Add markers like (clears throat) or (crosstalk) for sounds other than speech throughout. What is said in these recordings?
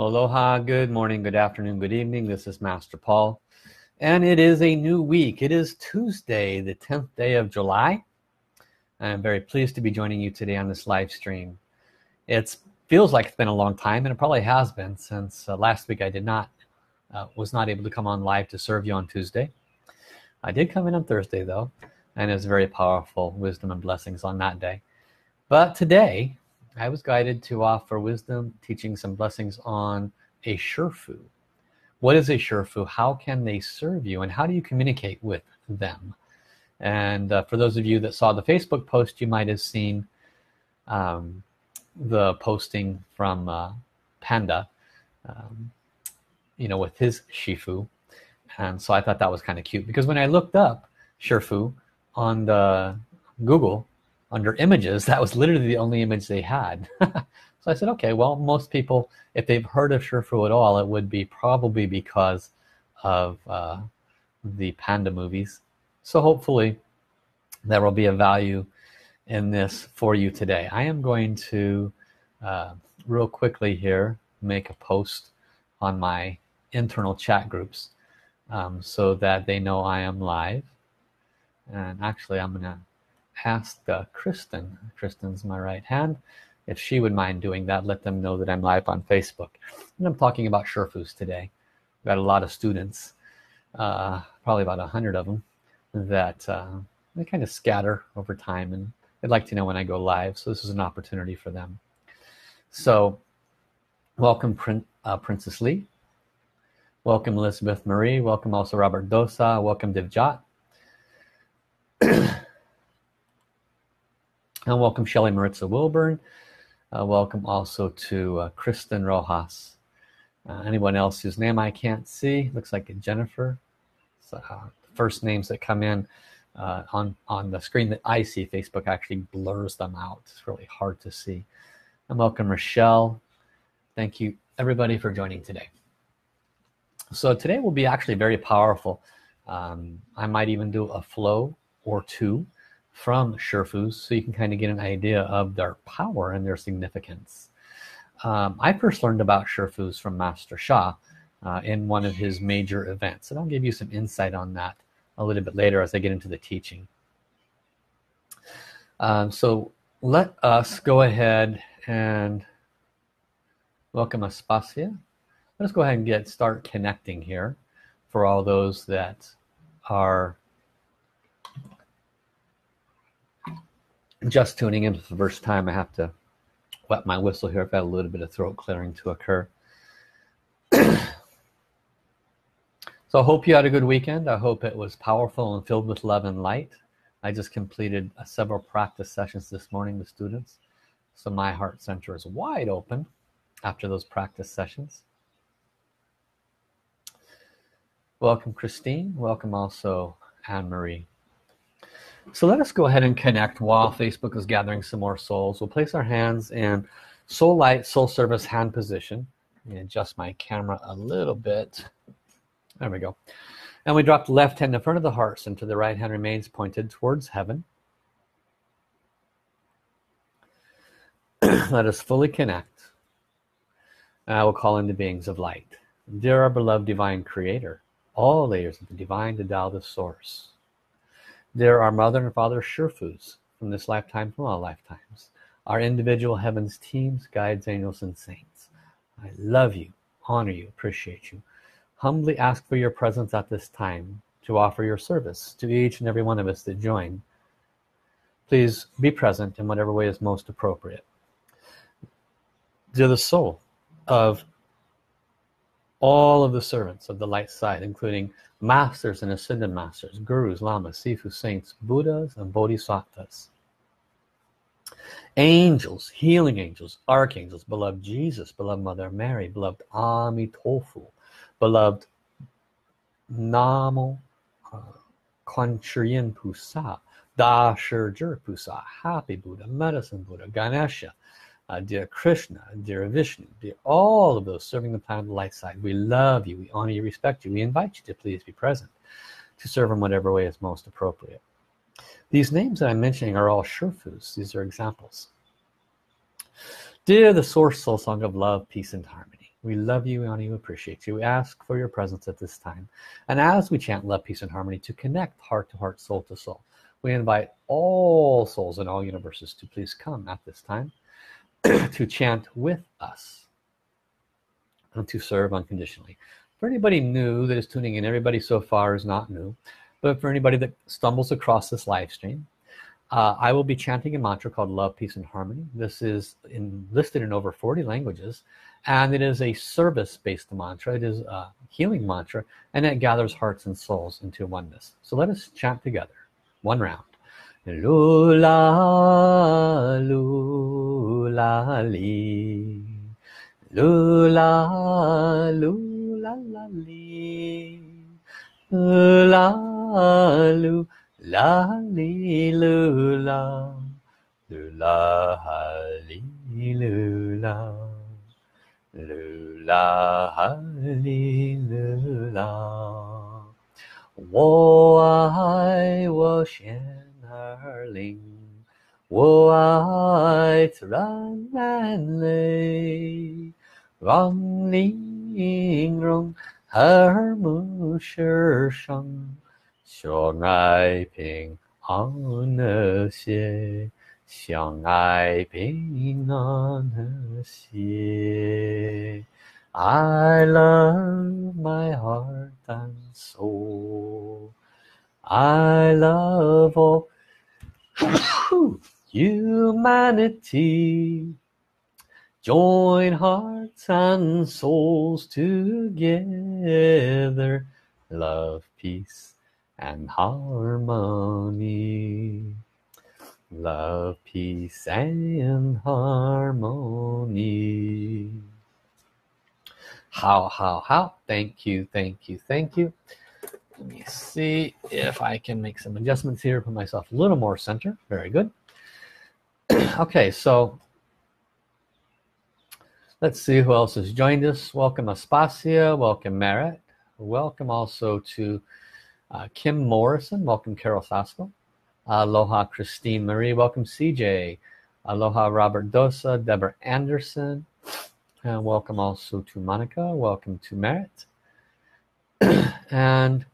Aloha, good morning, good afternoon, good evening. This is Master Paul. And it is a new week. It is Tuesday, the 10th day of July. I'm very pleased to be joining you today on this live stream. It feels like it's been a long time, and it probably has been since uh, last week I did not, uh, was not able to come on live to serve you on Tuesday. I did come in on Thursday though, and it was very powerful wisdom and blessings on that day. But today, I was guided to offer wisdom, teaching some blessings on a Shifu. What is a Shifu? How can they serve you? And how do you communicate with them? And uh, for those of you that saw the Facebook post, you might have seen um, the posting from uh, Panda, um, you know, with his Shifu. And so I thought that was kind of cute because when I looked up Shifu on the Google, under images that was literally the only image they had. (laughs) So I said okay well most people if they've heard of Shifu at all it would be probably because of uh, the panda movies. So hopefully there will be a value in this for you today. I am going to uh, real quickly here make a post on my internal chat groups um, so that they know I am live. And actually I'm gonna ask uh, Kristen. Kristen's my right hand. If she would mind doing that let them know that I'm live on Facebook. And I'm talking about Shifus today. We've got a lot of students uh, probably about a hundred of them that uh, they kind of scatter over time and they'd like to know when I go live so this is an opportunity for them. So welcome Prin uh, Princess Lee. Welcome Elizabeth Marie. Welcome also Robert Dosa. Welcome Divjot (clears throat) and welcome Shelly Maritza Wilburn. Uh, welcome also to uh, Kristen Rojas. Uh, anyone else whose name I can't see? Looks like a Jennifer. So, uh, first names that come in uh, on on the screen that I see Facebook actually blurs them out. It's really hard to see. And welcome Rochelle. Thank you everybody for joining today. So today will be actually very powerful. Um, I might even do a flow or two from Shifus so you can kind of get an idea of their power and their significance. Um, I first learned about Shifus from Master Sha uh, in one of his major events and I'll give you some insight on that a little bit later as I get into the teaching. Um, so let us go ahead and welcome Aspasia. Let's go ahead and get start connecting here for all those that are just tuning in for the first time I have to wet my whistle here. I've got a little bit of throat clearing to occur. (clears throat) So I hope you had a good weekend. I hope it was powerful and filled with love and light. I just completed uh, several practice sessions this morning with students so my heart center is wide open after those practice sessions. Welcome Christine. Welcome also Anne-Marie so let us go ahead and connect while Facebook is gathering some more souls. We'll place our hands in soul light, soul service hand position. Me adjust my camera a little bit. There we go. And we drop the left hand in front of the heart center. The right hand remains pointed towards heaven. (clears throat) Let us fully connect. And I will call in the beings of light. Dear our beloved divine creator, all layers of the divine, the Tao, the source. There are mother and father Shifus from this lifetime from all lifetimes. Our individual heavens teams, guides, angels, and saints. I love you, honor you, appreciate you. Humbly ask for your presence at this time to offer your service to each and every one of us that join. Please be present in whatever way is most appropriate. Dear the soul of all of the servants of the light side, including masters and ascended masters, gurus, lamas, sifu, saints, buddhas, and bodhisattvas. Angels, healing angels, archangels, beloved Jesus, beloved Mother Mary, beloved Amitofu, beloved Namo uh, Kwanchuryin Pusa, Da Shurjur Pusa, Happy Buddha, Medicine Buddha, Ganesha, uh, dear Krishna, dear Vishnu, dear all of those serving the planet light side. We love you, we honor you, respect you. We invite you to please be present to serve in whatever way is most appropriate. These names that I'm mentioning are all Shifus. These are examples. Dear the source soul song of love, peace, and harmony. We love you, we honor you, appreciate you. We ask for your presence at this time. And as we chant love, peace, and harmony to connect heart to heart, soul to soul, we invite all souls in all universes to please come at this time (coughs) to chant with us and to serve unconditionally. For anybody new that is tuning in, everybody so far is not new, but for anybody that stumbles across this live stream, uh, I will be chanting a mantra called love peace and harmony. This is in, listed in over 40 languages and it is a service based mantra. It is a healing mantra and it gathers hearts and souls into oneness. So let us chant together one round 噜啦噜啦哩，噜啦噜啦啦哩，噜啦噜啦哩噜啦，噜啦哩噜啦，噜啦哩噜啦，我爱我鲜。darling, wo I run and lay, rong ling rong, her mu shi shang, xiong ai ping on a xie, xiang ai ping on a xie. I love my heart and soul. I love all humanity. Join hearts and souls together. Love, peace, and harmony. Love peace and harmony. How how how. Thank you thank you thank you let me see if I can make some adjustments here put myself a little more center. Very good. (clears throat) Okay so let's see who else has joined us. Welcome Aspasia. Welcome Merritt. Welcome also to uh, Kim Morrison. Welcome Carol Sasko. Aloha Christine Marie. Welcome CJ aloha Robert Dosa Deborah Anderson. And welcome also to Monica. Welcome to Merritt. (clears throat) And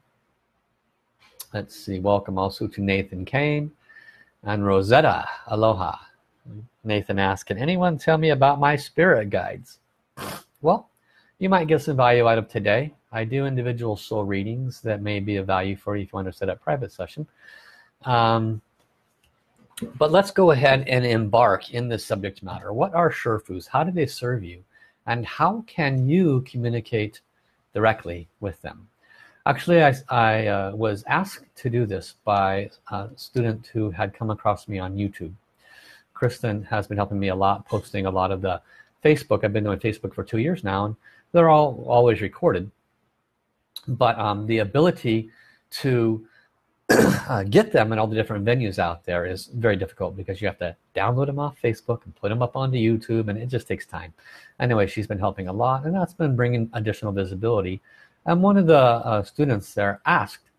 let's see welcome also to Nathan Kane and Rosetta. Aloha. Nathan asked can anyone tell me about my spirit guides? Well you might get some value out of today. I do individual soul readings that may be of value for you if you want to set up private session. Um, but let's go ahead and embark in this subject matter. What are Shifus? How do they serve you? And how can you communicate directly with them actually I, I uh, was asked to do this by a student who had come across me on YouTube. Kristen has been helping me a lot posting a lot of the Facebook. I've been doing Facebook for two years now and they're all always recorded. But um, the ability to (clears throat) uh, get them in all the different venues out there is very difficult because you have to download them off Facebook and put them up onto YouTube and it just takes time. Anyway she's been helping a lot and that's been bringing additional visibility and one of the uh, students there asked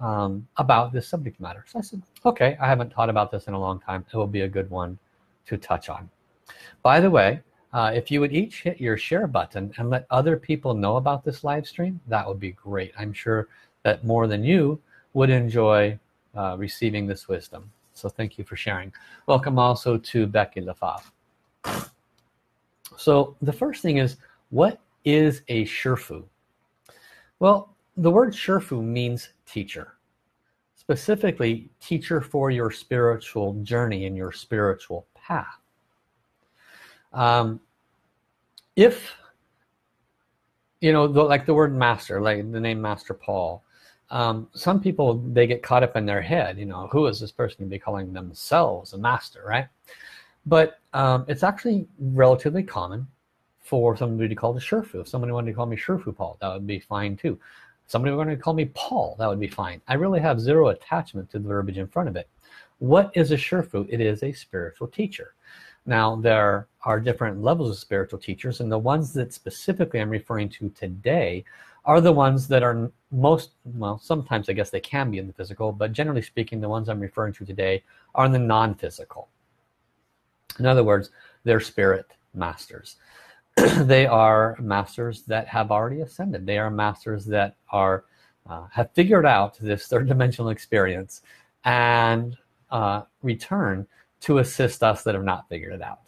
um, about this subject matter. So I said okay I haven't taught about this in a long time. It will be a good one to touch on. By the way uh, if you would each hit your share button and let other people know about this live stream that would be great. I'm sure that more than you would enjoy uh, receiving this wisdom. So thank you for sharing. Welcome also to Becky Lefave so the first thing is what is a Shifu well the word Shifu means teacher specifically teacher for your spiritual journey and your spiritual path. Um, if you know the, like the word master like the name master Paul um, some people they get caught up in their head you know who is this person to be calling themselves a master right? But um, it's actually relatively common for somebody to call the Shifu. If somebody wanted to call me Shifu Paul that would be fine too. If somebody wanted to call me Paul that would be fine. I really have zero attachment to the verbiage in front of it. What is a Shifu? It is a spiritual teacher. Now there are different levels of spiritual teachers and the ones that specifically I'm referring to today are the ones that are most well sometimes I guess they can be in the physical but generally speaking the ones I'm referring to today are in the non-physical. In other words they're spirit masters (clears throat) they are masters that have already ascended. They are masters that are uh, have figured out this third dimensional experience and uh, return to assist us that have not figured it out.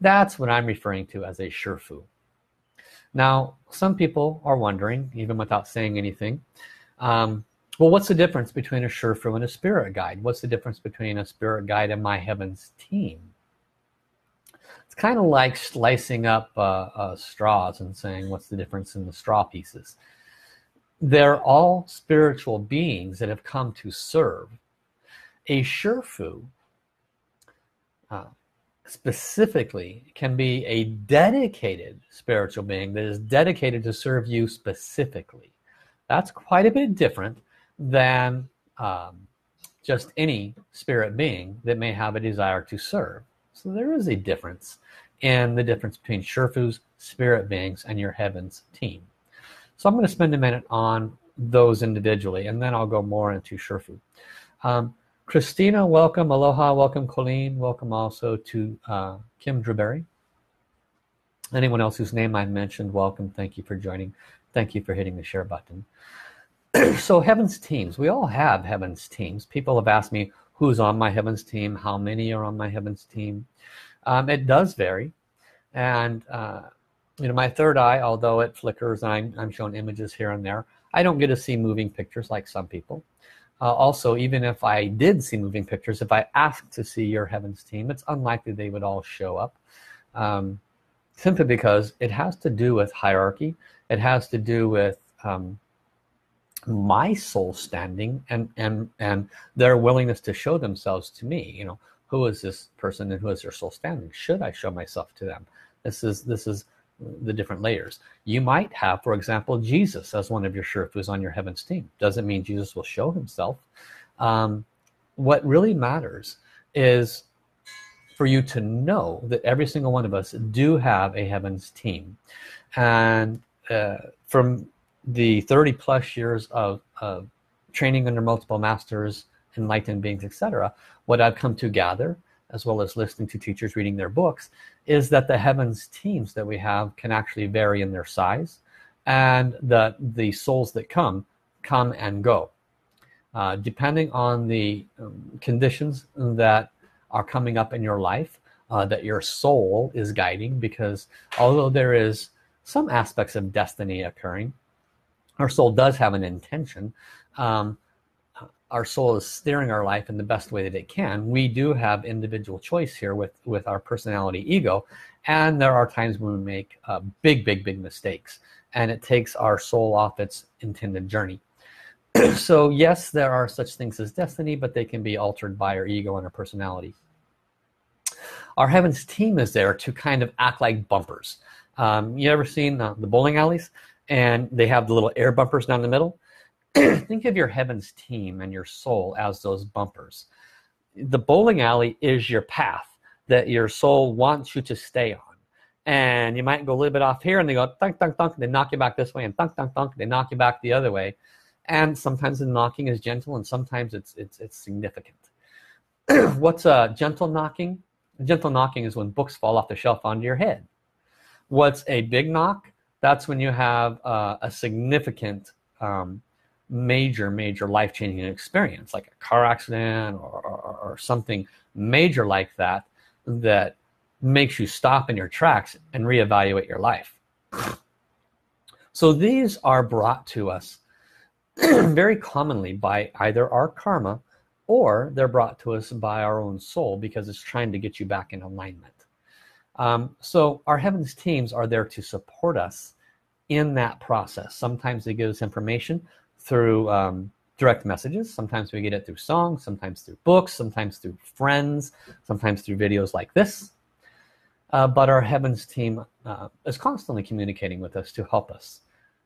That's what I'm referring to as a Shifu now some people are wondering even without saying anything um, well what's the difference between a Shifu and a spirit guide? What's the difference between a spirit guide and my heavens team it's kind of like slicing up uh, uh, straws and saying what's the difference in the straw pieces? They're all spiritual beings that have come to serve a Shifu uh, specifically can be a dedicated spiritual being that is dedicated to serve you specifically. That's quite a bit different than um, just any spirit being that may have a desire to serve so there is a difference in the difference between Shifus, spirit beings, and your heavens team. So I'm going to spend a minute on those individually, and then I'll go more into Shifu. Um, Christina, welcome. Aloha, welcome. Colleen, welcome also to uh, Kim Druberry. Anyone else whose name I mentioned, welcome. Thank you for joining. Thank you for hitting the share button. (clears throat) so heavens teams, we all have heavens teams. People have asked me who's on my heavens team, how many are on my heavens team. Um, it does vary. And, uh, you know, my third eye, although it flickers and I'm, I'm shown images here and there, I don't get to see moving pictures like some people. Uh, also, even if I did see moving pictures, if I asked to see your heavens team, it's unlikely they would all show up. Um, simply because it has to do with hierarchy. It has to do with um, my soul standing and, and, and their willingness to show themselves to me. You know, who is this person and who is their soul standing? Should I show myself to them? This is this is the different layers. You might have for example Jesus as one of your Shifus on your heavens team. Doesn't mean Jesus will show himself. Um, what really matters is for you to know that every single one of us do have a heavens team. And uh, from the 30 plus years of, of training under multiple masters enlightened beings etc what I've come to gather as well as listening to teachers reading their books is that the heavens teams that we have can actually vary in their size and that the souls that come come and go. Uh, depending on the um, conditions that are coming up in your life uh, that your soul is guiding because although there is some aspects of destiny occurring our soul does have an intention. Um, our soul is steering our life in the best way that it can. We do have individual choice here with with our personality ego and there are times when we make uh, big big big mistakes and it takes our soul off its intended journey. (clears throat) So yes there are such things as destiny but they can be altered by our ego and our personality. Our heavens team is there to kind of act like bumpers. Um, you ever seen uh, the bowling alleys and they have the little air bumpers down the middle. (clears throat) Think of your heavens team and your soul as those bumpers. The bowling alley is your path that your soul wants you to stay on. And you might go a little bit off here and they go thunk thunk thunk they knock you back this way and thunk thunk thunk they knock you back the other way. And sometimes the knocking is gentle and sometimes it's it's it's significant. (clears throat) What's a gentle knocking? Gentle knocking is when books fall off the shelf onto your head. What's a big knock that's when you have uh, a significant um, major major life-changing experience like a car accident or, or, or, something major like that that makes you stop in your tracks and reevaluate your life. So these are brought to us (clears throat) very commonly by either our karma or they're brought to us by our own soul because it's trying to get you back in alignment um, so our heavens teams are there to support us in that process. Sometimes they give us information through um, direct messages. Sometimes we get it through songs sometimes through books sometimes through friends sometimes through videos like this. Uh, but our heavens team uh, is constantly communicating with us to help us.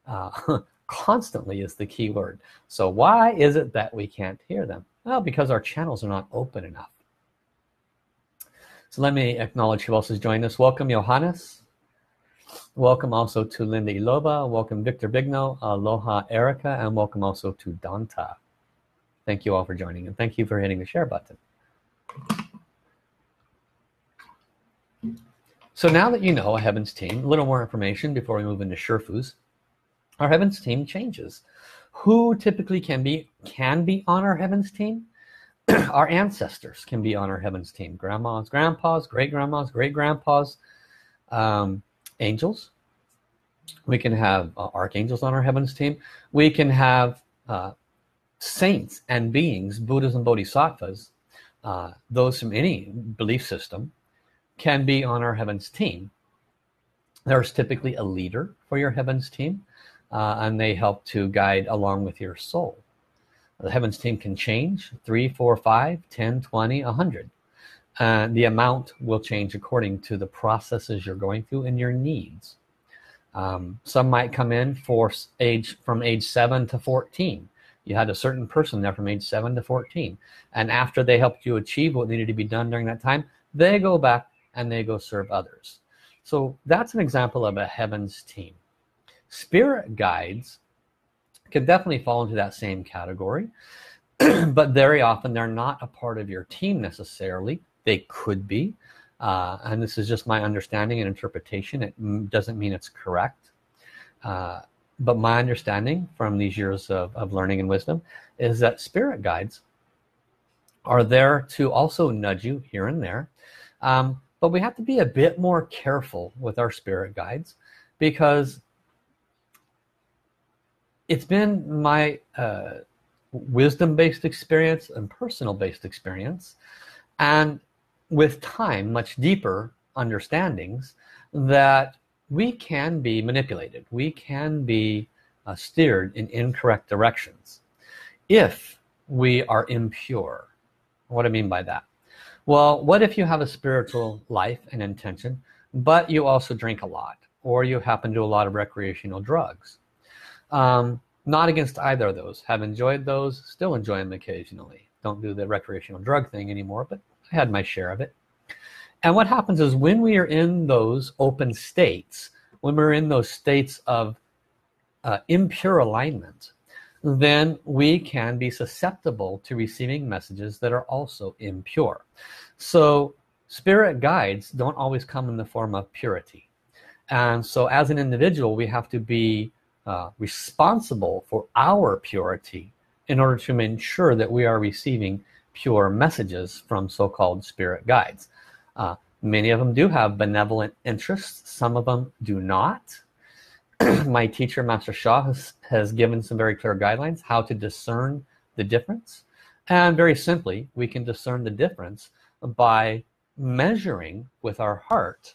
Uh, (laughs) constantly is the key word. So why is it that we can't hear them? Well because our channels are not open enough so let me acknowledge who else has joined us welcome Johannes Welcome also to Linda Iloba. Welcome Victor Bigno. Aloha Erica. And welcome also to Danta. Thank you all for joining and thank you for hitting the share button. so now that you know a heavens team a little more information before we move into Shifus our heavens team changes who typically can be can be on our heavens team (clears throat) our ancestors can be on our heavens team. Grandmas grandpas great grandmas great grandpas um, angels. We can have uh, archangels on our heavens team. We can have uh, saints and beings Buddhas and Bodhisattvas uh, those from any belief system can be on our heavens team. There's typically a leader for your heavens team uh, and they help to guide along with your soul the heavens team can change. 3 4 5 10 20 100 and the amount will change according to the processes you're going through and your needs. Um, some might come in for age from age 7 to 14 you had a certain person there from age 7 to 14 and after they helped you achieve what needed to be done during that time they go back and they go serve others. So that's an example of a heavens team. Spirit guides can definitely fall into that same category. (clears throat) But very often they're not a part of your team necessarily. They could be. Uh, and this is just my understanding and interpretation. It doesn't mean it's correct. Uh, but my understanding from these years of, of learning and wisdom is that spirit guides are there to also nudge you here and there. Um, but we have to be a bit more careful with our spirit guides because it's been my uh, wisdom-based experience and personal-based experience and with time much deeper understandings that we can be manipulated. We can be uh, steered in incorrect directions if we are impure. What do I mean by that? Well what if you have a spiritual life and intention but you also drink a lot or you happen to do a lot of recreational drugs um, not against either of those. Have enjoyed those. Still enjoy them occasionally. Don't do the recreational drug thing anymore but I had my share of it. And what happens is when we are in those open states when we're in those states of uh, impure alignment then we can be susceptible to receiving messages that are also impure. So spirit guides don't always come in the form of purity. And so as an individual we have to be uh, responsible for our purity in order to ensure that we are receiving pure messages from so-called spirit guides. Uh, many of them do have benevolent interests. Some of them do not. (clears throat) My teacher Master Sha has, has given some very clear guidelines how to discern the difference. And very simply we can discern the difference by measuring with our heart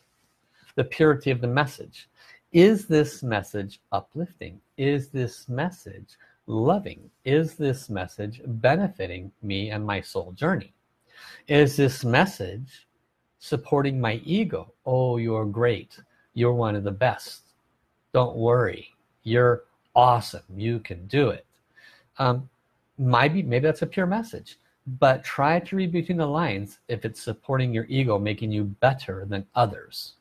the purity of the message is this message uplifting? Is this message loving? Is this message benefiting me and my soul journey? Is this message supporting my ego? Oh you're great. You're one of the best. Don't worry. You're awesome. You can do it. Um, maybe maybe that's a pure message but try to read between the lines if it's supporting your ego making you better than others.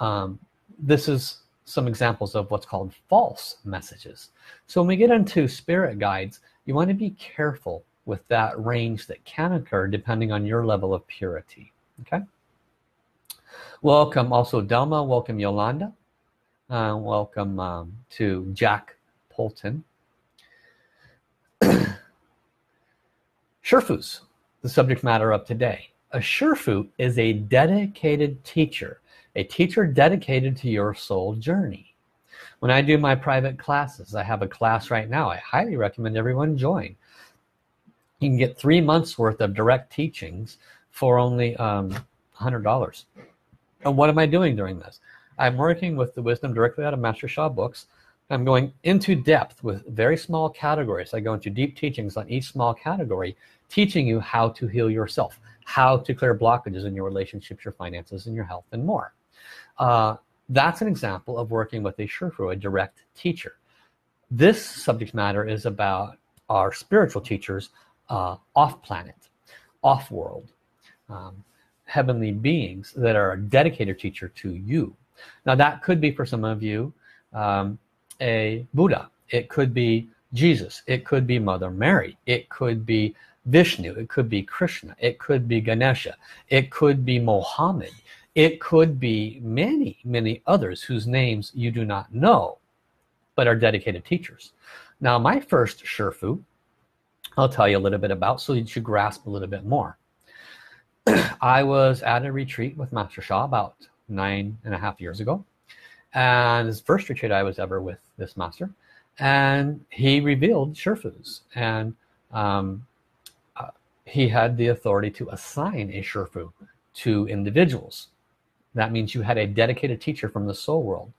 Um, this is some examples of what's called false messages. So when we get into spirit guides you want to be careful with that range that can occur depending on your level of purity okay? Welcome also Delma welcome Yolanda uh, welcome um, to Jack Polton (clears throat) Shifus the subject matter of today. A Shifu is a dedicated teacher a teacher dedicated to your soul journey. When I do my private classes I have a class right now I highly recommend everyone join. You can get three months worth of direct teachings for only um, $100 and what am I doing during this? I'm working with the wisdom directly out of Master Sha books. I'm going into depth with very small categories. I go into deep teachings on each small category teaching you how to heal yourself how to clear blockages in your relationships your finances and your health and more uh, that's an example of working with a Shifu, a direct teacher. This subject matter is about our spiritual teachers uh, off planet off world um, heavenly beings that are a dedicated teacher to you. Now that could be for some of you um, a Buddha. It could be Jesus. It could be Mother Mary. It could be Vishnu. It could be Krishna. It could be Ganesha. It could be Mohammed it could be many many others whose names you do not know but are dedicated teachers. Now my first Shifu I'll tell you a little bit about so you should grasp a little bit more. (clears throat) I was at a retreat with Master Sha about nine and a half years ago and his first retreat I was ever with this master and he revealed Shifus and um, uh, he had the authority to assign a Shifu to individuals that means you had a dedicated teacher from the soul world.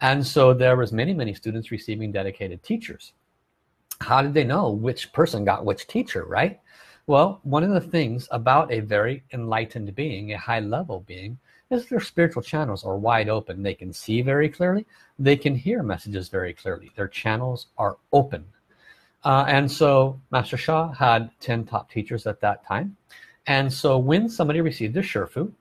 And so there was many many students receiving dedicated teachers. How did they know which person got which teacher right? Well one of the things about a very enlightened being a high level being is their spiritual channels are wide open. They can see very clearly. They can hear messages very clearly. Their channels are open. Uh, and so Master Sha had 10 top teachers at that time. And so when somebody received a Shifu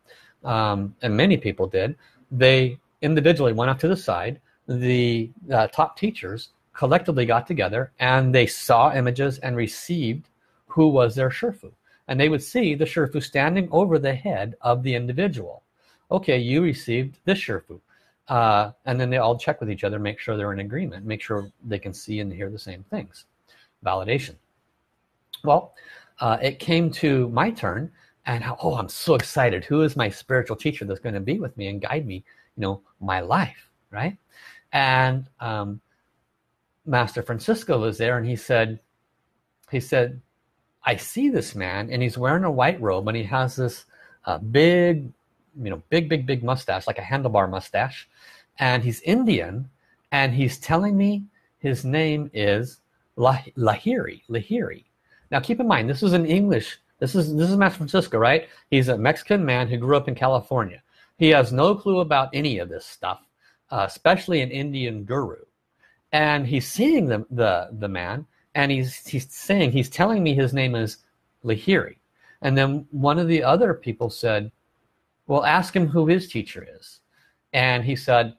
um, and many people did they individually went off to the side. The uh, top teachers collectively got together and they saw images and received who was their Shifu and they would see the Shifu standing over the head of the individual. Okay you received this Shifu uh, and then they all check with each other make sure they're in agreement make sure they can see and hear the same things. Validation. Well uh, it came to my turn and oh I'm so excited. Who is my spiritual teacher that's going to be with me and guide me you know my life right? And um, Master Francisco was there and he said he said I see this man and he's wearing a white robe and he has this uh, big you know big big big mustache like a handlebar mustache and he's Indian and he's telling me his name is Lah Lahiri Lahiri. Now keep in mind this is an English this is this is Master Francisco right? He's a Mexican man who grew up in California. He has no clue about any of this stuff uh, especially an Indian guru. And he's seeing the the, the man and he's he's saying he's telling me his name is Lahiri. And then one of the other people said well ask him who his teacher is. And he said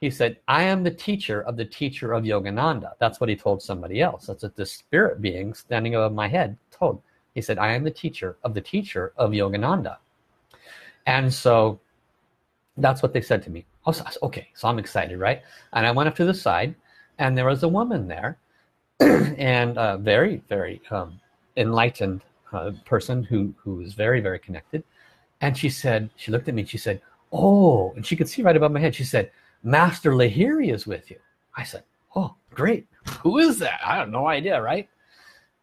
he said I am the teacher of the teacher of Yogananda. That's what he told somebody else. That's what this spirit being standing above my head told he said I am the teacher of the teacher of Yogananda. And so that's what they said to me. Was, okay so I'm excited right? And I went up to the side and there was a woman there (clears throat) and a very very um, enlightened uh, person who who was very very connected. And she said she looked at me and she said oh and she could see right above my head. She said master Lahiri is with you. I said oh great. Who is that? I have no idea right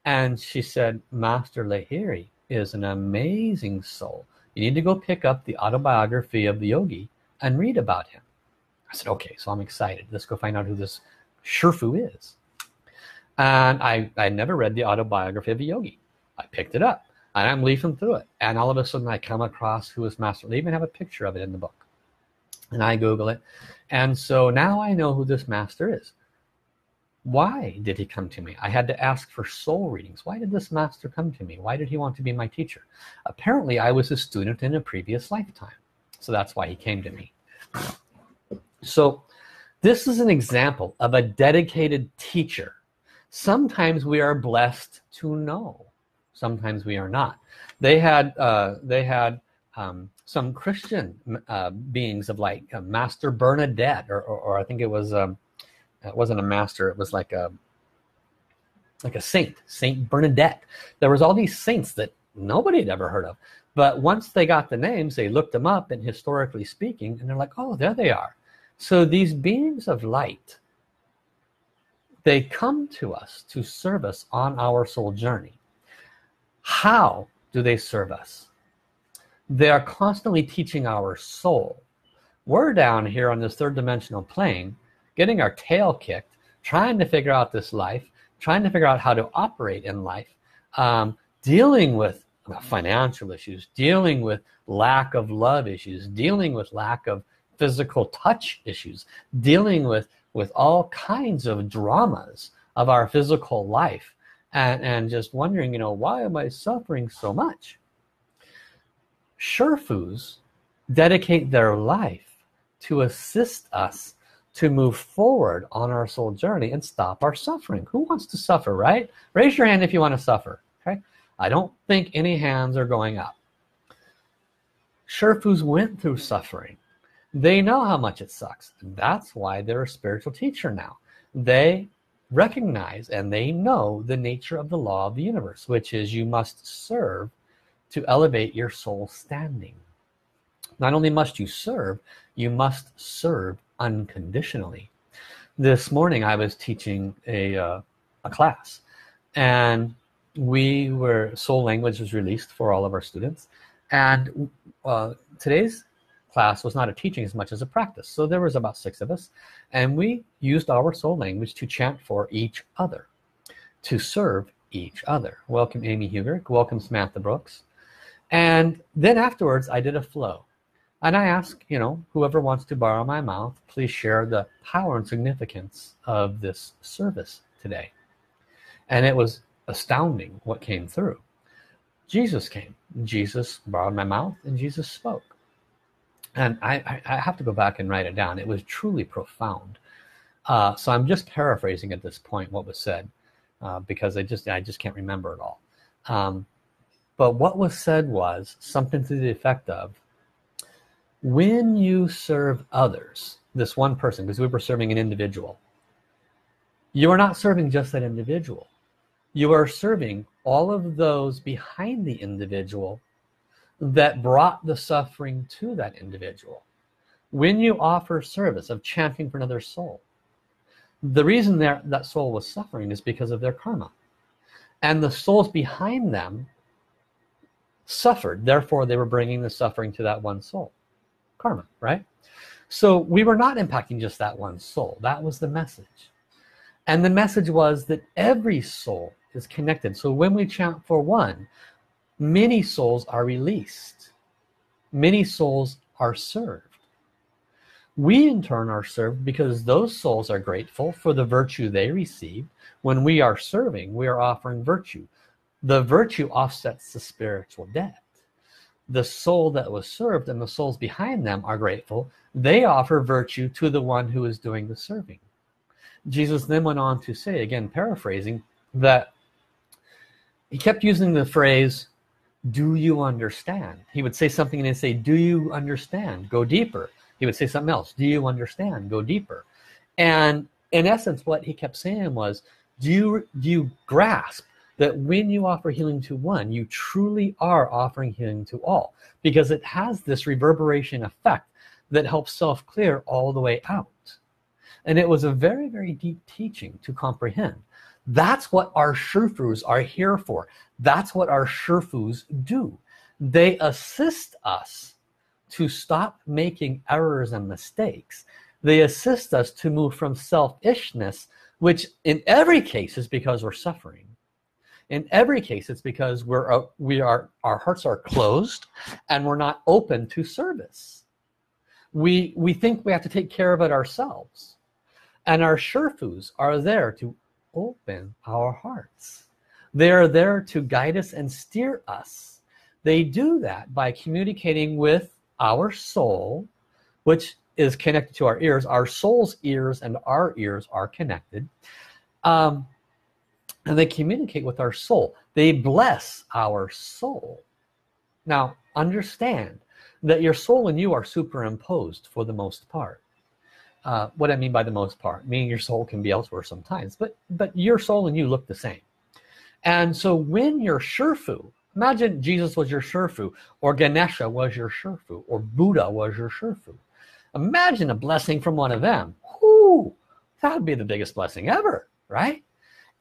and she said master Lahiri is an amazing soul. You need to go pick up the autobiography of the yogi and read about him. I said okay so I'm excited. Let's go find out who this Shifu is. And I I never read the autobiography of a yogi. I picked it up and I'm leafing through it. And all of a sudden I come across who is master they even have a picture of it in the book. And I google it. And so now I know who this master is why did he come to me? I had to ask for soul readings. Why did this master come to me? Why did he want to be my teacher? Apparently I was a student in a previous lifetime so that's why he came to me. So this is an example of a dedicated teacher. Sometimes we are blessed to know sometimes we are not. They had uh, they had um, some Christian uh, beings of like uh, Master Bernadette or, or, or, I think it was um, it wasn't a master it was like a like a saint Saint Bernadette. There was all these saints that nobody had ever heard of. But once they got the names they looked them up and historically speaking and they're like oh there they are. So these beings of light they come to us to serve us on our soul journey. How do they serve us? They are constantly teaching our soul. We're down here on this third dimensional plane getting our tail kicked trying to figure out this life trying to figure out how to operate in life um, dealing with financial issues dealing with lack of love issues dealing with lack of physical touch issues dealing with with all kinds of dramas of our physical life and, and just wondering you know why am I suffering so much? Shifus dedicate their life to assist us to move forward on our soul journey and stop our suffering who wants to suffer right raise your hand if you want to suffer okay I don't think any hands are going up Shifus went through suffering. They know how much it sucks. That's why they're a spiritual teacher now. They recognize and they know the nature of the law of the universe, which is you must serve to elevate your soul standing. Not only must you serve, you must serve unconditionally. This morning I was teaching a, uh, a class and we were soul language was released for all of our students and uh, today's class was not a teaching as much as a practice. So there was about six of us and we used our soul language to chant for each other to serve each other. Welcome Amy Huger. Welcome Samantha Brooks. And then afterwards I did a flow and I ask you know whoever wants to borrow my mouth please share the power and significance of this service today. And it was astounding what came through. Jesus came. Jesus borrowed my mouth and Jesus spoke. And I, I, have to go back and write it down. It was truly profound. Uh, so I'm just paraphrasing at this point what was said uh, because I just I just can't remember it all. Um, but what was said was something to the effect of when you serve others this one person because we were serving an individual you are not serving just that individual. You are serving all of those behind the individual that brought the suffering to that individual. When you offer service of chanting for another soul the reason that that soul was suffering is because of their karma. And the souls behind them suffered therefore they were bringing the suffering to that one soul karma right? So we were not impacting just that one soul. That was the message. And the message was that every soul is connected. So when we chant for one many souls are released. Many souls are served. We in turn are served because those souls are grateful for the virtue they received. When we are serving we are offering virtue. The virtue offsets the spiritual debt the soul that was served and the souls behind them are grateful they offer virtue to the one who is doing the serving. Jesus then went on to say again paraphrasing that he kept using the phrase do you understand? He would say something and he'd say do you understand? Go deeper. He would say something else do you understand? Go deeper. And in essence what he kept saying was do you do you grasp that when you offer healing to one you truly are offering healing to all because it has this reverberation effect that helps self clear all the way out. And it was a very very deep teaching to comprehend. That's what our shifus are here for. That's what our shifus do. They assist us to stop making errors and mistakes. They assist us to move from selfishness which in every case is because we're suffering in every case it's because we're uh, we are our hearts are closed and we're not open to service. We we think we have to take care of it ourselves. And our shifus are there to open our hearts. They are there to guide us and steer us. They do that by communicating with our soul which is connected to our ears. Our soul's ears and our ears are connected. Um, and they communicate with our soul. They bless our soul. Now understand that your soul and you are superimposed for the most part. Uh, what I mean by the most part meaning your soul can be elsewhere sometimes but but your soul and you look the same. And so when your shifu imagine Jesus was your shifu or Ganesha was your shifu or Buddha was your shifu. Imagine a blessing from one of them. Whoo, that would be the biggest blessing ever right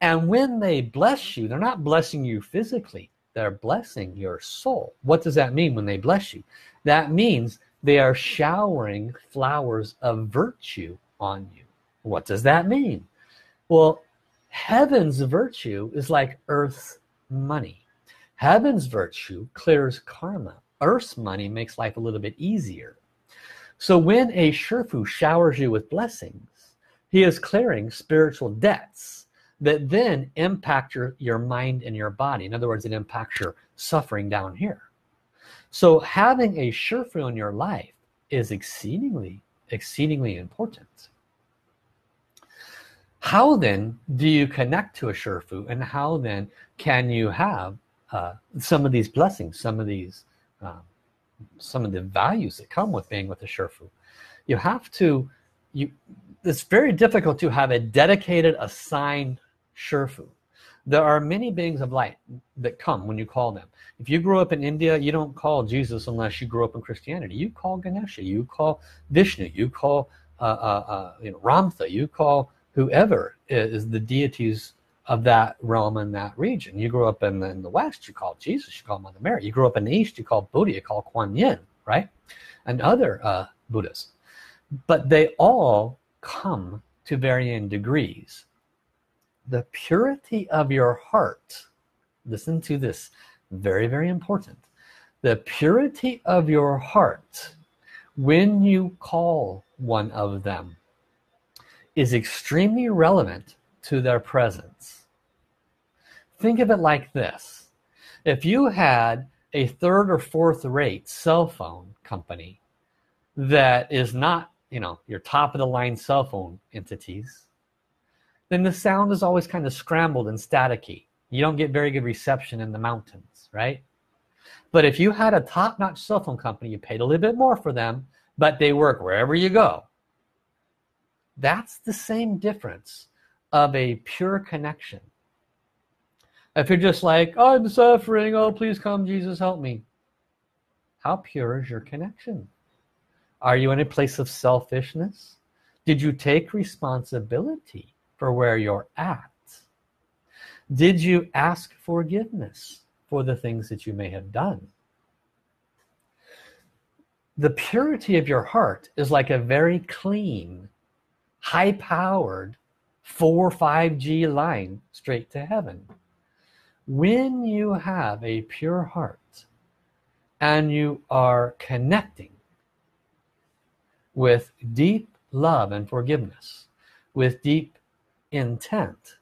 and when they bless you they're not blessing you physically they're blessing your soul. What does that mean when they bless you? That means they are showering flowers of virtue on you. What does that mean? Well heaven's virtue is like earth's money. Heaven's virtue clears karma. Earth's money makes life a little bit easier. So when a shifu showers you with blessings he is clearing spiritual debts that then impact your your mind and your body. In other words it impacts your suffering down here. So having a shifu in your life is exceedingly exceedingly important. How then do you connect to a shifu and how then can you have uh, some of these blessings some of these um, some of the values that come with being with a Shifu. You have to, you, it's very difficult to have a dedicated assigned Shifu. There are many beings of light that come when you call them. If you grew up in India, you don't call Jesus unless you grew up in Christianity. You call Ganesha, you call Vishnu, you call uh, uh, uh, you know, Ramtha, you call whoever is the deities of that realm in that region. You grew up in the, in the West, you call Jesus, you call Mother Mary. You grew up in the East, you call Buddha, you call Kuan Yin, right? And other uh, Buddhas. But they all come to varying degrees. The purity of your heart, listen to this, very, very important. The purity of your heart when you call one of them is extremely relevant to their presence. Think of it like this. If you had a third or fourth rate cell phone company that is not, you know, your top of the line cell phone entities, then the sound is always kind of scrambled and staticky. You don't get very good reception in the mountains, right? But if you had a top-notch cell phone company, you paid a little bit more for them, but they work wherever you go. That's the same difference of a pure connection. If you're just like, oh, I'm suffering, oh, please come, Jesus, help me. How pure is your connection? Are you in a place of selfishness? Did you take responsibility for where you're at? Did you ask forgiveness for the things that you may have done? The purity of your heart is like a very clean, high-powered 4 5G line straight to heaven. When you have a pure heart and you are connecting with deep love and forgiveness, with deep intent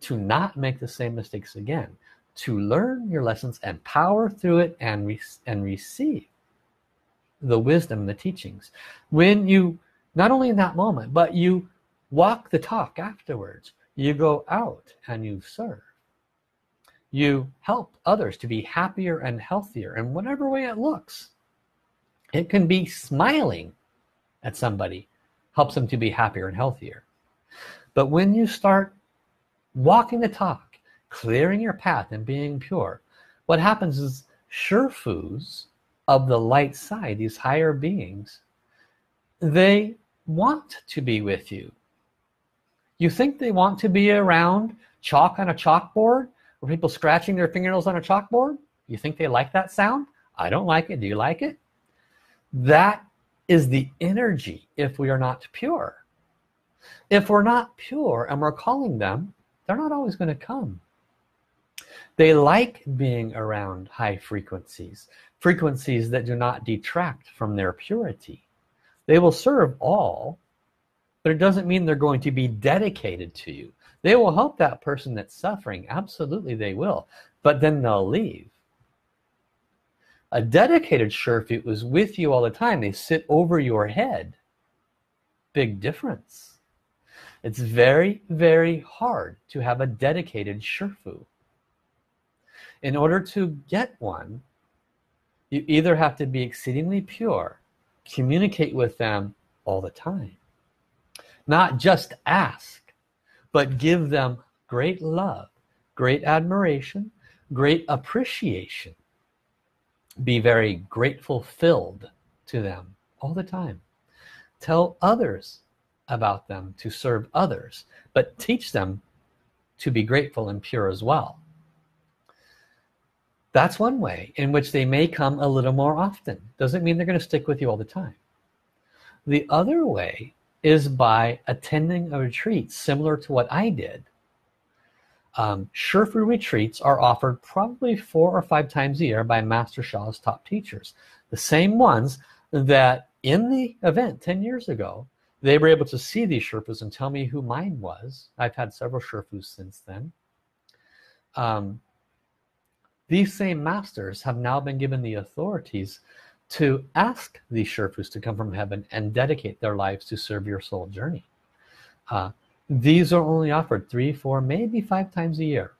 to not make the same mistakes again, to learn your lessons and power through it and, re and receive the wisdom, the teachings. When you, not only in that moment, but you walk the talk afterwards you go out and you serve. You help others to be happier and healthier. In whatever way it looks it can be smiling at somebody helps them to be happier and healthier but when you start walking the talk clearing your path and being pure what happens is Shifus of the light side these higher beings they want to be with you you think they want to be around chalk on a chalkboard or people scratching their fingernails on a chalkboard? You think they like that sound? I don't like it. Do you like it? That is the energy if we are not pure. If we're not pure and we're calling them, they're not always going to come. They like being around high frequencies, frequencies that do not detract from their purity. They will serve all, but it doesn't mean they're going to be dedicated to you. They will help that person that's suffering. Absolutely they will. But then they'll leave. A dedicated Shifu is with you all the time. They sit over your head. Big difference it's very very hard to have a dedicated Shifu in order to get one you either have to be exceedingly pure communicate with them all the time. Not just ask but give them great love great admiration great appreciation. Be very grateful filled to them all the time. Tell others about them to serve others but teach them to be grateful and pure as well that's one way in which they may come a little more often doesn't mean they're going to stick with you all the time the other way is by attending a retreat similar to what I did. Um, Shifu retreats are offered probably four or five times a year by Master Sha's top teachers. The same ones that in the event 10 years ago, they were able to see these Shifus and tell me who mine was. I've had several Shifus since then. Um, these same masters have now been given the authorities to ask these Shifus to come from heaven and dedicate their lives to serve your soul journey. Uh, these are only offered three, four, maybe five times a year.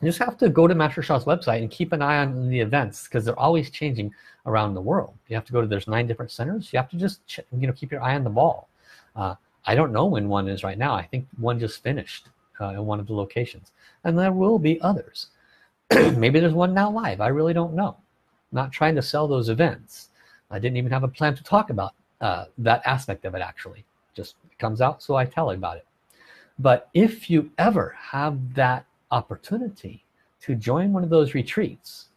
You just have to go to Master Sha's website and keep an eye on the events because they're always changing around the world. You have to go to there's nine different centers. You have to just you know keep your eye on the ball. Uh, I don't know when one is right now. I think one just finished uh, in one of the locations. And there will be others. (clears throat) Maybe there's one now live. I really don't know. I'm not trying to sell those events. I didn't even have a plan to talk about uh, that aspect of it actually. Just comes out so I tell about it but if you ever have that opportunity to join one of those retreats.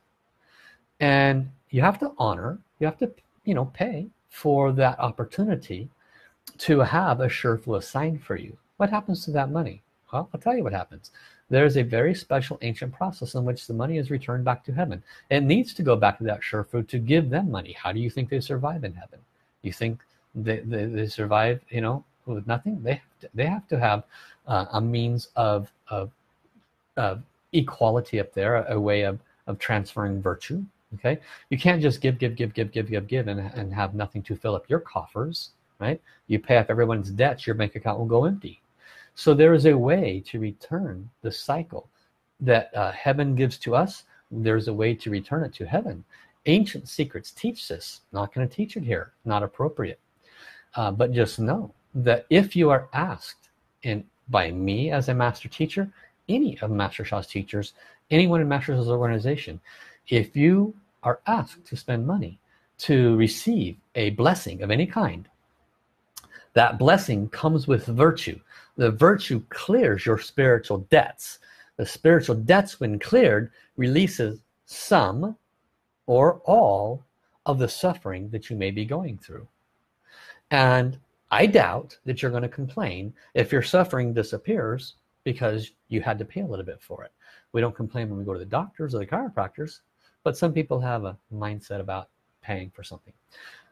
And you have to honor you have to you know pay for that opportunity to have a Shifu assigned for you. What happens to that money? Well I'll tell you what happens. There's a very special ancient process in which the money is returned back to heaven. It needs to go back to that Shifu to give them money. How do you think they survive in heaven? You think they, they, they survive you know with nothing? They have to, they have to have uh, a means of, of, of equality up there a, a way of, of transferring virtue okay? You can't just give give give give give give give and, and have nothing to fill up your coffers right? You pay off everyone's debts your bank account will go empty. So there is a way to return the cycle that uh, heaven gives to us. There's a way to return it to heaven. Ancient secrets teach this. Not going to teach it here. Not appropriate. Uh, but just know that if you are asked in by me as a master teacher any of Master Sha's teachers anyone in Master Sha's organization if you are asked to spend money to receive a blessing of any kind that blessing comes with virtue. The virtue clears your spiritual debts. The spiritual debts when cleared releases some or all of the suffering that you may be going through. And I doubt that you're going to complain if your suffering disappears because you had to pay a little bit for it. We don't complain when we go to the doctors or the chiropractors but some people have a mindset about paying for something.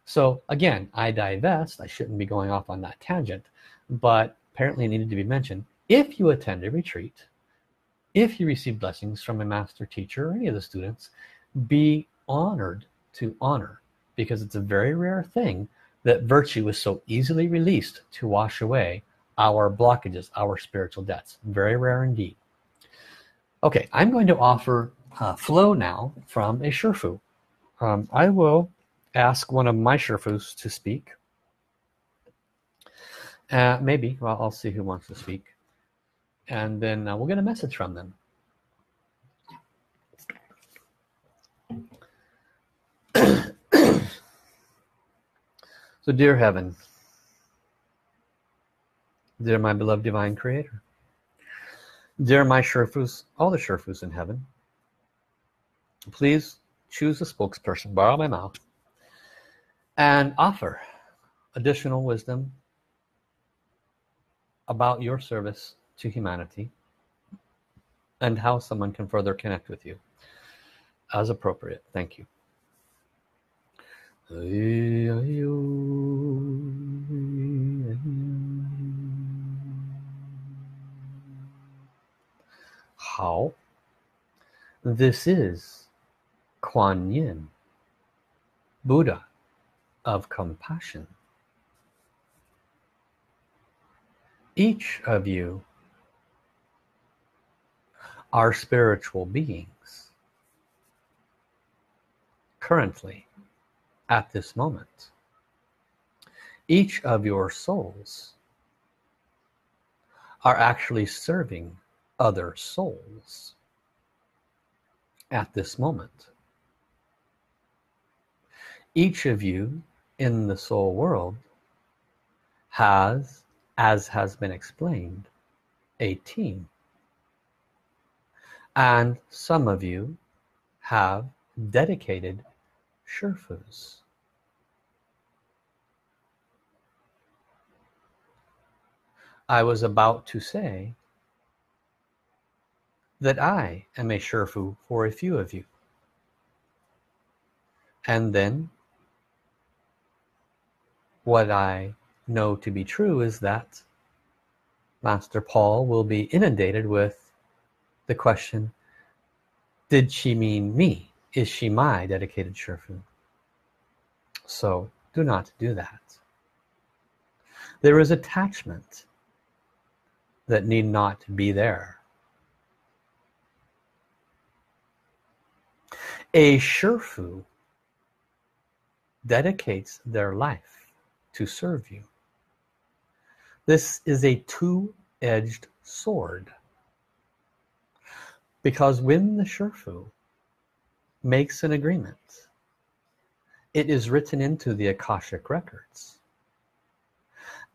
So again I divest. I shouldn't be going off on that tangent but apparently it needed to be mentioned. If you attend a retreat if you receive blessings from a master teacher or any of the students be honored to honor because it's a very rare thing that virtue is so easily released to wash away our blockages our spiritual debts. Very rare indeed. Okay I'm going to offer uh, flow now from a Shifu um, I will ask one of my Shifus to speak. Uh, maybe. Well, I'll see who wants to speak. And then uh, we'll get a message from them. (clears throat) So dear heaven dear my beloved divine creator. Dear my Shifus all the Shifus in heaven. Please choose a spokesperson. Borrow my mouth. And offer additional wisdom about your service to humanity and how someone can further connect with you as appropriate. Thank you how this is Kuan Yin Buddha of compassion. Each of you are spiritual beings currently at this moment. Each of your souls are actually serving other souls at this moment. Each of you in the soul world has as has been explained a team. And some of you have dedicated Shifus I was about to say that I am a Shifu for a few of you. And then what I know to be true is that Master Paul will be inundated with the question did she mean me? Is she my dedicated Shifu so do not do that. There is attachment that need not be there A Shifu dedicates their life to serve you. This is a two-edged sword. Because when the Shifu makes an agreement, it is written into the Akashic records.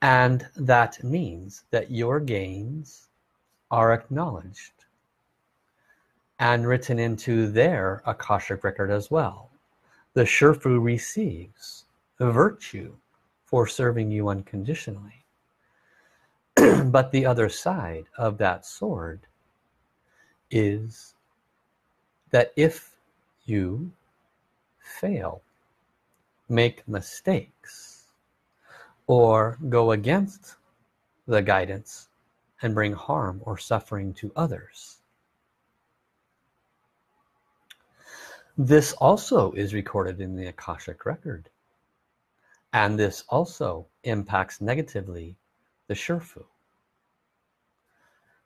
And that means that your gains are acknowledged and written into their Akashic record as well. The Shifu receives virtue for serving you unconditionally. (clears throat) but the other side of that sword is that if you fail, make mistakes, or go against the guidance and bring harm or suffering to others, This also is recorded in the Akashic record. And this also impacts negatively the Shifu.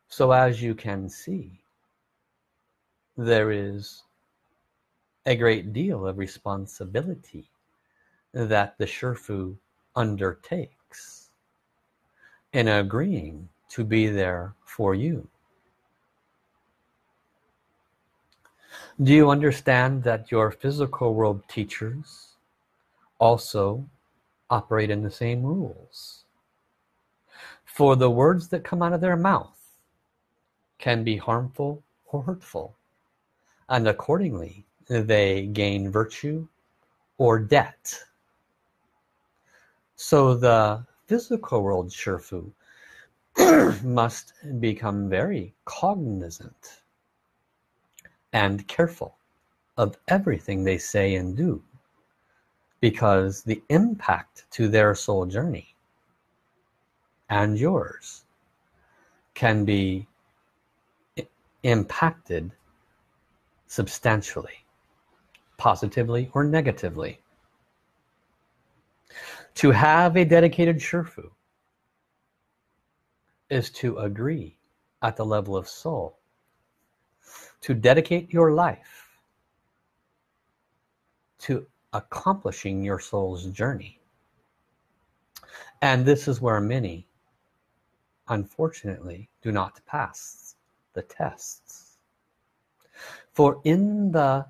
So as you can see, there is a great deal of responsibility that the Shifu undertakes in agreeing to be there for you. Do you understand that your physical world teachers also operate in the same rules? For the words that come out of their mouth can be harmful or hurtful, and accordingly they gain virtue or debt. So the physical world Shifu (clears throat) must become very cognizant and careful of everything they say and do because the impact to their soul journey and yours can be impacted substantially positively or negatively. To have a dedicated Shifu is to agree at the level of soul to dedicate your life to accomplishing your soul's journey. And this is where many, unfortunately, do not pass the tests. For in the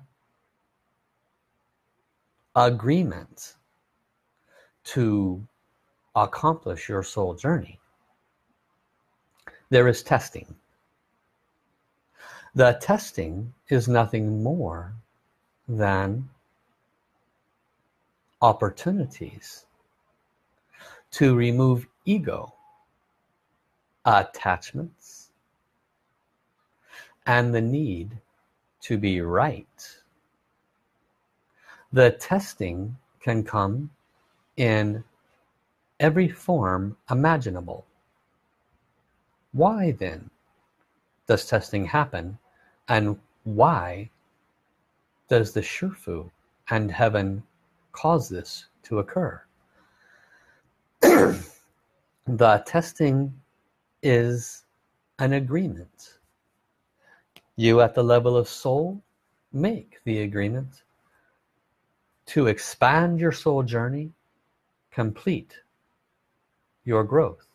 agreement to accomplish your soul journey, there is testing. The testing is nothing more than opportunities to remove ego, attachments, and the need to be right. The testing can come in every form imaginable. Why then does testing happen and why does the Shifu and heaven cause this to occur? (clears throat) the testing is an agreement. You at the level of soul make the agreement to expand your soul journey, complete your growth.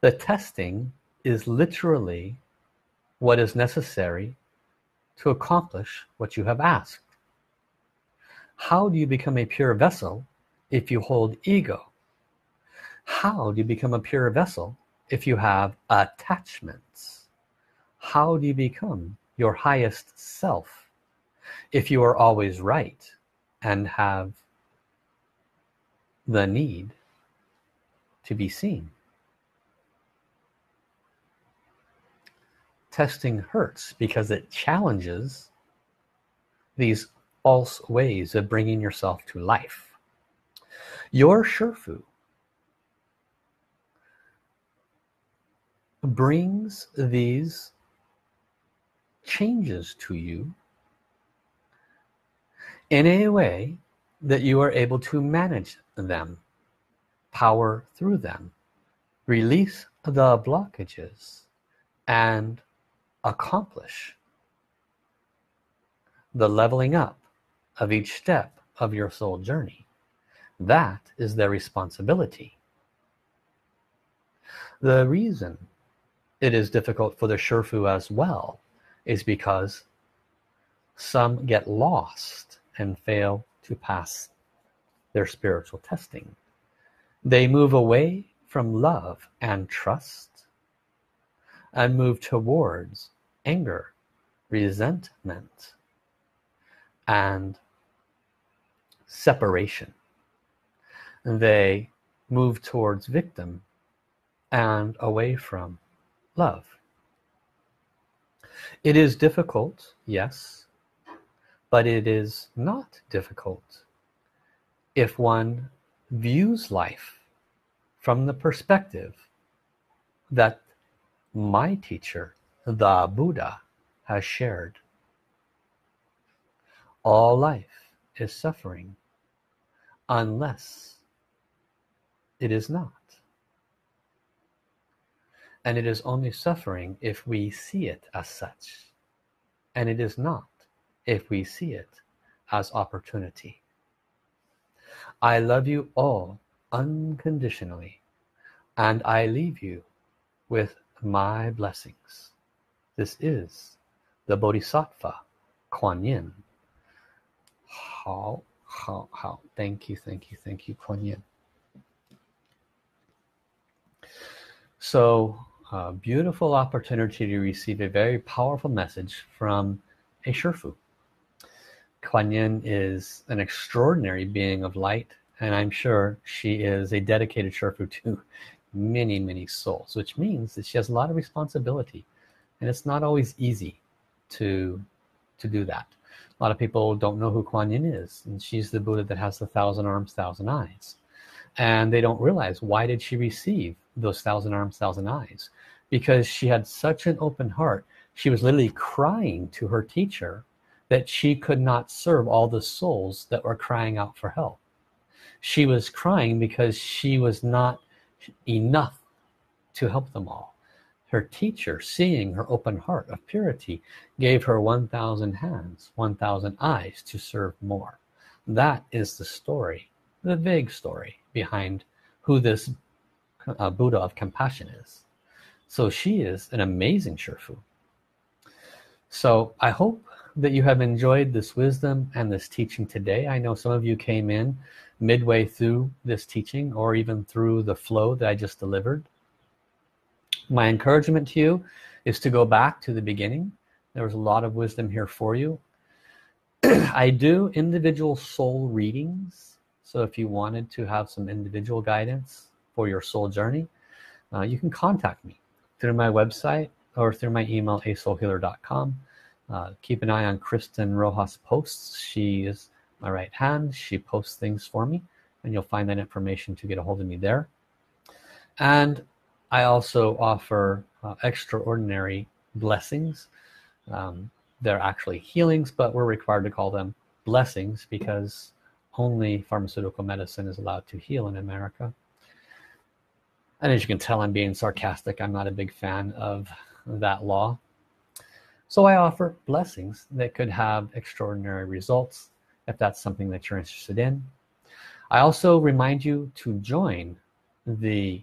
The testing is literally what is necessary to accomplish what you have asked. How do you become a pure vessel if you hold ego? How do you become a pure vessel if you have attachments? How do you become your highest self if you are always right and have the need to be seen? Testing hurts because it challenges these false ways of bringing yourself to life. Your Shifu brings these changes to you in a way that you are able to manage them, power through them, release the blockages, and accomplish the leveling up of each step of your soul journey. That is their responsibility. The reason it is difficult for the Shifu as well is because some get lost and fail to pass their spiritual testing. They move away from love and trust and move towards anger resentment and separation. They move towards victim and away from love. It is difficult yes but it is not difficult if one views life from the perspective that my teacher the Buddha has shared. All life is suffering unless it is not. And it is only suffering if we see it as such. And it is not if we see it as opportunity. I love you all unconditionally and I leave you with my blessings. This is the Bodhisattva Kuan Yin. 好,好,好. Thank you, thank you, thank you, Kuan Yin. So, a beautiful opportunity to receive a very powerful message from a Shifu. Kuan Yin is an extraordinary being of light, and I'm sure she is a dedicated Shifu too many many souls which means that she has a lot of responsibility. And it's not always easy to to do that. A lot of people don't know who Kuan Yin is and she's the Buddha that has the thousand arms thousand eyes. And they don't realize why did she receive those thousand arms thousand eyes? Because she had such an open heart. She was literally crying to her teacher that she could not serve all the souls that were crying out for help. She was crying because she was not enough to help them all. Her teacher seeing her open heart of purity gave her 1,000 hands 1,000 eyes to serve more. That is the story the vague story behind who this uh, Buddha of compassion is. So she is an amazing Shifu so I hope that you have enjoyed this wisdom and this teaching today. I know some of you came in midway through this teaching or even through the flow that I just delivered my encouragement to you is to go back to the beginning. There was a lot of wisdom here for you. (clears throat) I do individual soul readings. So if you wanted to have some individual guidance for your soul journey uh, you can contact me through my website or through my email asoulhealer.com uh, keep an eye on Kristen Rojas posts. She is my right hand she posts things for me and you'll find that information to get a hold of me there. And I also offer uh, extraordinary blessings. Um, they're actually healings but we're required to call them blessings because only pharmaceutical medicine is allowed to heal in America. And as you can tell I'm being sarcastic. I'm not a big fan of that law. So I offer blessings that could have extraordinary results if that's something that you're interested in. I also remind you to join the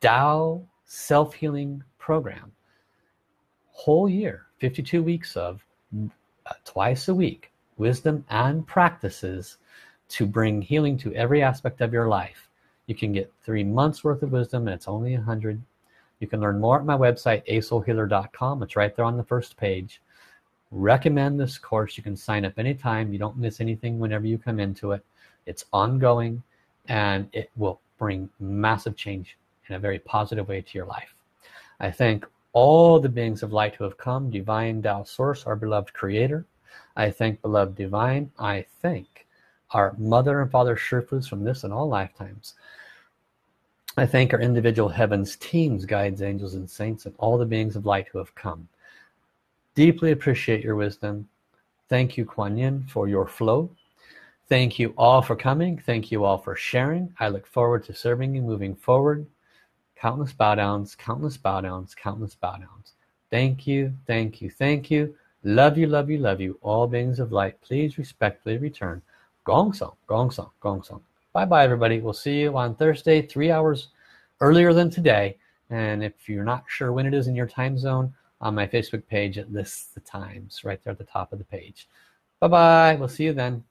Tao self-healing program. Whole year 52 weeks of uh, twice a week wisdom and practices to bring healing to every aspect of your life. You can get three months worth of wisdom and it's only a hundred. You can learn more at my website asoulhealer.com it's right there on the first page recommend this course. You can sign up anytime. You don't miss anything whenever you come into it. It's ongoing and it will bring massive change in a very positive way to your life. I thank all the beings of light who have come. Divine Tao source our beloved creator. I thank beloved divine. I thank our mother and father Shifus from this and all lifetimes. I thank our individual heavens teams guides angels and saints and all the beings of light who have come deeply appreciate your wisdom thank you Kuan Yin for your flow thank you all for coming thank you all for sharing I look forward to serving you moving forward countless bow downs countless bow downs countless bow downs thank you thank you thank you Love you, love you, love you. All beings of light, please respectfully return. Gong Song, Gong Song, Gong Song. Bye bye, everybody. We'll see you on Thursday, three hours earlier than today. And if you're not sure when it is in your time zone, on my Facebook page, it lists the times right there at the top of the page. Bye bye. We'll see you then.